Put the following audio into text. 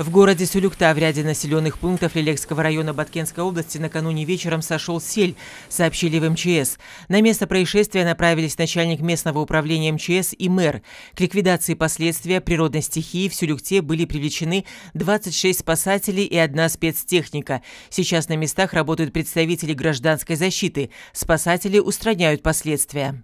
В городе Сулюкта в ряде населенных пунктов Лилекского района Баткенской области накануне вечером сошел сель, сообщили в МЧС. На место происшествия направились начальник местного управления МЧС и мэр. К ликвидации последствия природной стихии в Сулюкте были привлечены 26 спасателей и одна спецтехника. Сейчас на местах работают представители гражданской защиты. Спасатели устраняют последствия.